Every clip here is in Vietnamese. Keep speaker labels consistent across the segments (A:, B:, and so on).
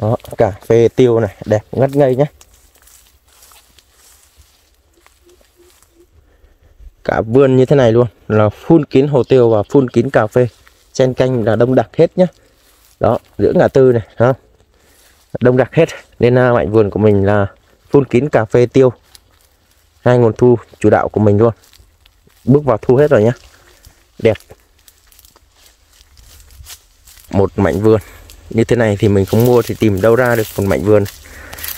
A: đó, cà phê tiêu này, đẹp ngất ngây nhé cả vườn như thế này luôn, là phun kín hồ tiêu và phun kín cà phê. Chen canh là đông đặc hết nhé đó, giữa ngã tư này, đó. Đông đặc hết, nên là mạnh vườn của mình là phun kín cà phê tiêu. Hai nguồn thu chủ đạo của mình luôn. Bước vào thu hết rồi nhé đẹp. Một mảnh vườn như thế này thì mình không mua thì tìm đâu ra được một mảnh vườn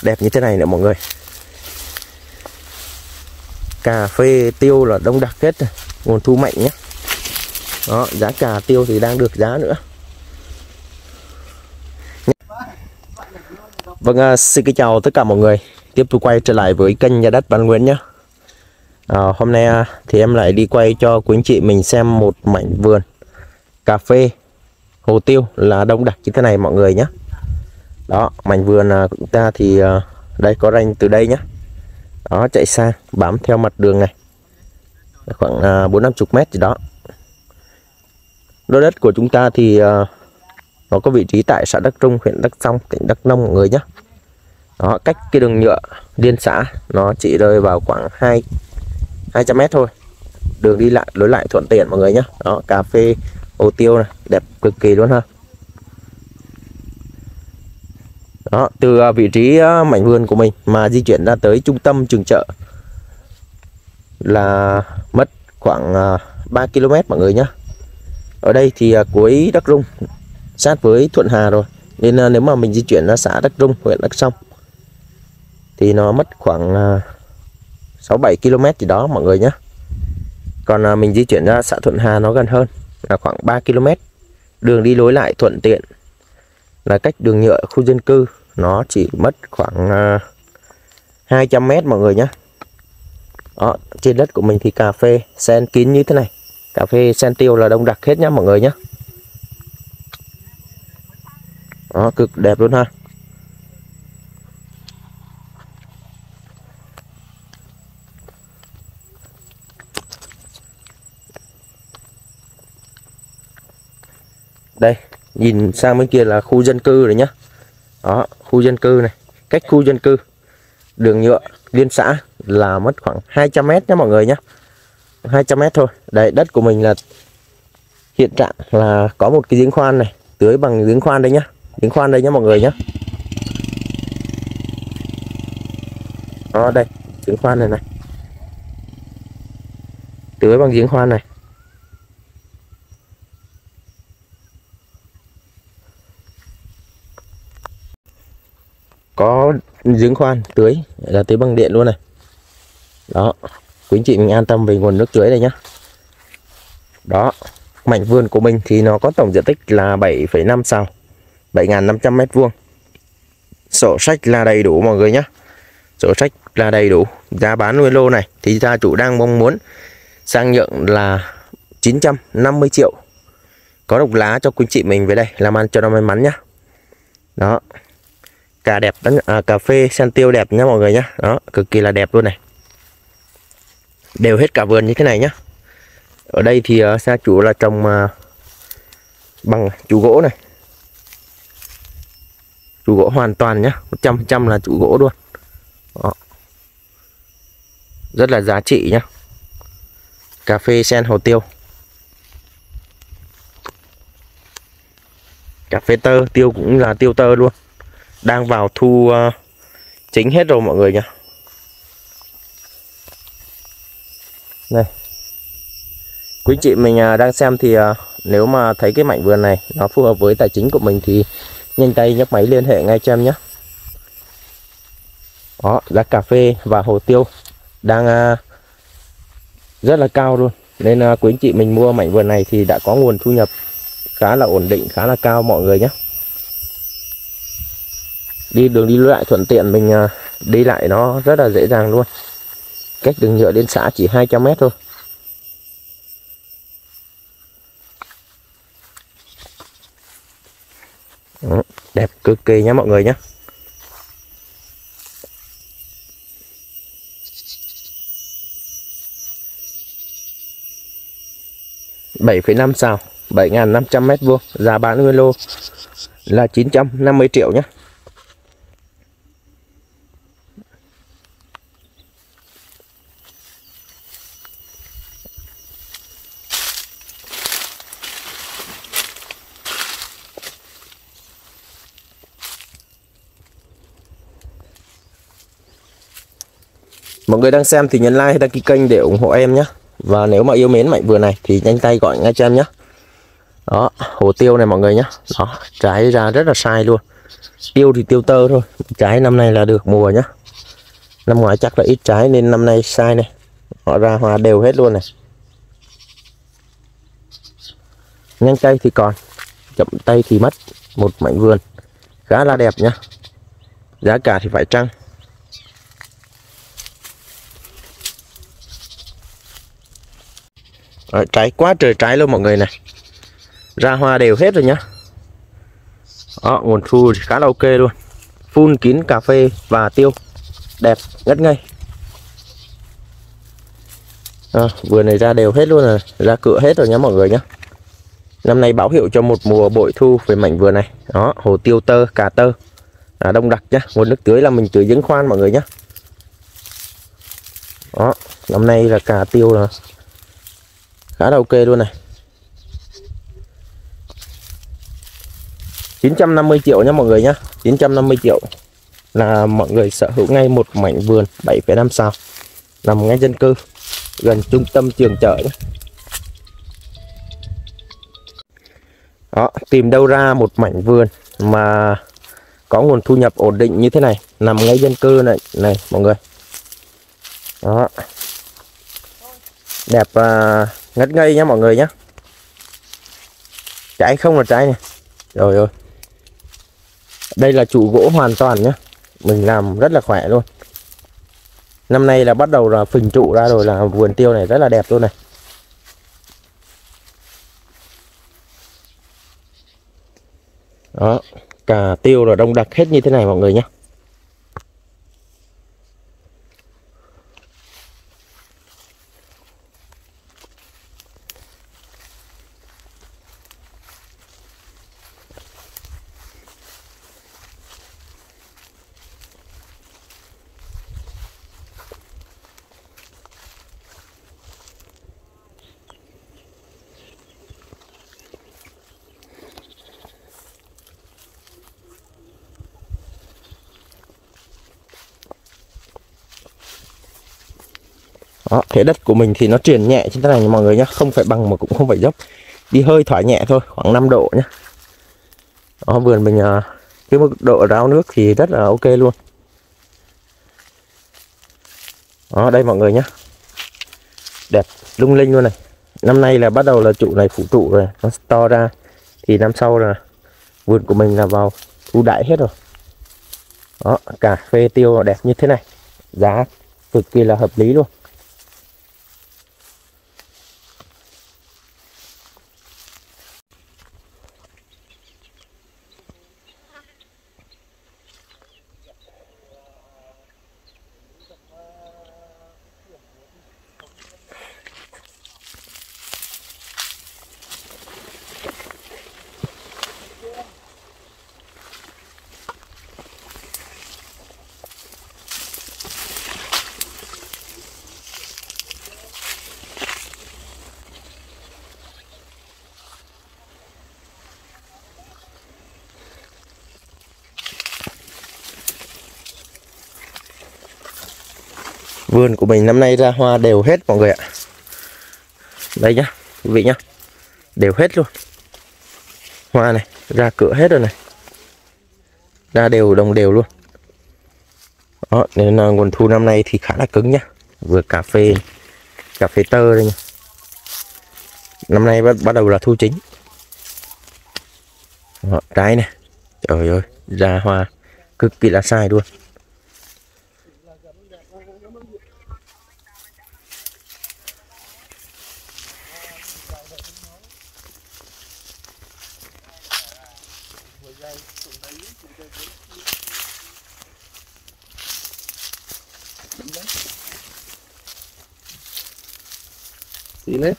A: đẹp như thế này nữa mọi người. Cà phê tiêu là đông đặc hết nguồn thu mạnh nhé. Đó giá cà tiêu thì đang được giá nữa. Vâng à, xin kính chào tất cả mọi người. Tiếp tục quay trở lại với kênh nhà đất Văn Nguyễn nhé. À, hôm nay à, thì em lại đi quay cho quý anh chị mình xem một mảnh vườn cà phê hồ tiêu là đông đặc như thế này mọi người nhé. Đó, mảnh vườn à, của chúng ta thì à, đây có ranh từ đây nhé. Đó, chạy sang bám theo mặt đường này. Khoảng à, bốn năm chục mét gì đó. Lô đất của chúng ta thì nó có vị trí tại xã Đắc Trung huyện Đắc Song, tỉnh Đắk Nông mọi người nhé. Đó, cách cái đường nhựa liên xã, nó chỉ rơi vào khoảng 2 200 mét thôi. Đường đi lại, lối lại thuận tiện mọi người nhé. Đó, cà phê ô tiêu này, đẹp cực kỳ luôn ha. Đó, từ à, vị trí à, mảnh vườn của mình mà di chuyển ra tới trung tâm trường chợ là mất khoảng à, 3 km mọi người nhé ở đây thì cuối Đắk Rung sát với Thuận Hà rồi. Nên nếu mà mình di chuyển ra xã Đắk Rung huyện Đắk Song, thì nó mất khoảng 6 7 km gì đó mọi người nhé còn mình di chuyển ra xã Thuận Hà nó gần hơn là khoảng 3 km. Đường đi lối lại thuận tiện là cách đường nhựa khu dân cư. Nó chỉ mất khoảng à, 200 mét mọi người nhé đó, trên đất của mình thì cà phê sen kín như thế này. Cà phê sen tiêu là đông đặc hết nhá mọi người nhé đó cực đẹp luôn ha. Đây, nhìn sang bên kia là khu dân cư rồi nhá. Đó, khu dân cư này. Cách khu dân cư, đường nhựa liên xã là mất khoảng 200 mét nhé mọi người nhé 200 mét thôi. Đấy đất của mình là, hiện trạng là có một cái giếng khoan này, tưới bằng giếng khoan đây nhá. Giếng khoan đây nhá mọi người nhé đó, đây, giếng khoan này này. Tưới bằng giếng khoan này. Có giếng khoan tưới là tưới bằng điện luôn này. Đó quý anh chị mình an tâm về nguồn nước tưới này nhá. Đó mảnh vườn của mình thì nó có tổng diện tích là 7,5 sào 7.500 mét vuông. Sổ sách là đầy đủ mọi người nhé sổ sách là đầy đủ. Giá bán nuôi lô này thì gia chủ đang mong muốn sang nhượng là 950 triệu. Có độc lá cho quý chị mình về đây làm ăn cho nó may mắn nhá. Đó cà đẹp đó, à, cà phê sen tiêu đẹp nhá mọi người nhá. Đó cực kỳ là đẹp luôn này. Đều hết cả vườn như thế này nhá. Ở đây thì à, uh, gia chủ là trồng uh, bằng chủ gỗ này. Chủ gỗ hoàn toàn nhá. 100% là chủ gỗ luôn. Đó. rất là giá trị nhá. Cà phê sen hồ tiêu. Cà phê tơ tiêu cũng là tiêu tơ luôn đang vào thu ờ, chính hết rồi mọi người nhá. Đây. Quý chị mình ờ, đang xem thì ờ, nếu mà thấy cái mảnh vườn này nó phù hợp với tài chính của mình thì nhanh tay nhấc máy liên hệ ngay cho em nhé đó, giá cà phê và hồ tiêu đang rất là cao luôn. Nên quý anh chị mình mua mảnh vườn này thì đã có nguồn thu nhập khá là ổn định, khá là cao mọi người nhé đi đường đi lại thuận tiện mình à, đi lại nó rất là dễ dàng luôn. Cách đường nhựa đến xã chỉ 200 mét thôi. Đó, đẹp cực kỳ nhé mọi người nhé bảy phẩy năm xào bảy ngàn năm trăm mét vuông giá bán nguyên lô là 950 triệu nhé mọi người đang xem thì nhấn like đăng ký kênh để ủng hộ em nhé và nếu mà yêu mến mạnh vườn này thì nhanh tay gọi ngay cho em nhé đó, hồ tiêu này mọi người nhé đó, trái ra rất là sai luôn. Tiêu thì tiêu tơ thôi, trái năm nay là được mùa nhá. Năm ngoái chắc là ít trái nên năm nay sai này. Họ ra hoa đều hết luôn này. Nhanh tay thì còn, chậm tay thì mất một mảnh vườn. Khá là đẹp nhá. Giá cả thì phải trăng. Đấy, trái quá trời trái luôn mọi người này. Ra hoa đều hết rồi nhá. Đó, nguồn thu thì khá là ok luôn. Phun kín cà phê và tiêu. Đẹp ngất ngây. Ờ, à, vườn này ra đều hết luôn rồi. Ra cửa hết rồi nhá mọi người nhá. Năm nay báo hiệu cho một mùa bội thu về mảnh vườn này. Đó hồ tiêu tơ cà tơ. À, đông đặc nhá. Nguồn nước tưới là mình tưới giếng khoan mọi người nhá. Đó năm nay là cà tiêu là khá là ok luôn này. 950 triệu nhé mọi người nhá. 950 triệu là mọi người sở hữu ngay một mảnh vườn 7,5 sao. Nằm ngay dân cư gần trung tâm trường chợ nhé. Đó, tìm đâu ra một mảnh vườn mà có nguồn thu nhập ổn định như thế này. Nằm ngay dân cư này này mọi người. Đó. Đẹp à, ngất ngây nha mọi người nhé trái không là trái này. Rồi rồi. Đây là trụ gỗ hoàn toàn nhé mình làm rất là khỏe luôn. Năm nay là bắt đầu là phình trụ ra rồi là vườn tiêu này rất là đẹp luôn này. Đó cà tiêu là đông đặc hết như thế này mọi người nhé Đó, thế đất của mình thì nó truyền nhẹ trên thế này mọi người nhé Không phải bằng mà cũng không phải dốc. Đi hơi thoải nhẹ thôi, khoảng 5 độ nhé Đó, vườn mình à, cái mức độ ráo nước thì rất là ok luôn. Đó, đây mọi người nhé Đẹp, lung linh luôn này. Năm nay là bắt đầu là trụ này phụ trụ rồi Nó to ra. Thì năm sau là vườn của mình là vào thu đại hết rồi. Đó, cà phê tiêu đẹp như thế này. Giá cực kỳ là hợp lý luôn. Vườn của mình năm nay ra hoa đều hết mọi người ạ. Đây nhá, quý vị nhá. Đều hết luôn. Hoa này, ra cửa hết rồi này. Ra đều đồng đều luôn. Đó, nên là nguồn thu năm nay thì khá là cứng nhá. Vừa cà phê Cà phê tơ đây nhá. Năm nay bắt, bắt đầu là thu chính. Đó, trái này. Trời ơi, ra hoa cực kỳ là sai luôn.
B: né?